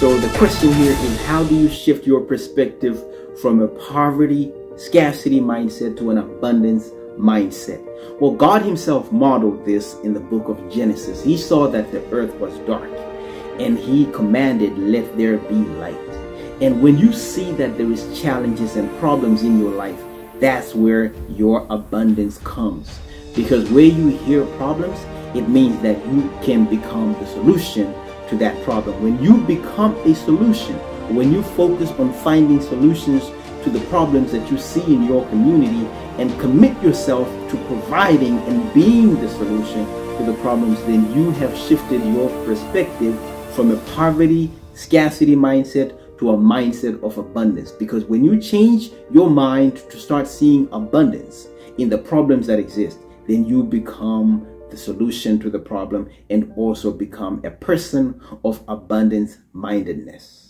So the question here is how do you shift your perspective from a poverty, scarcity mindset to an abundance mindset? Well, God Himself modeled this in the book of Genesis. He saw that the earth was dark and He commanded, Let there be light. And when you see that there is challenges and problems in your life, that's where your abundance comes. Because where you hear problems, it means that you can become the solution to that problem. When you become a solution, when you focus on finding solutions to the problems that you see in your community and commit yourself to providing and being the solution to the problems, then you have shifted your perspective from a poverty, scarcity mindset to a mindset of abundance. Because when you change your mind to start seeing abundance in the problems that exist, then you become the solution to the problem and also become a person of abundance mindedness.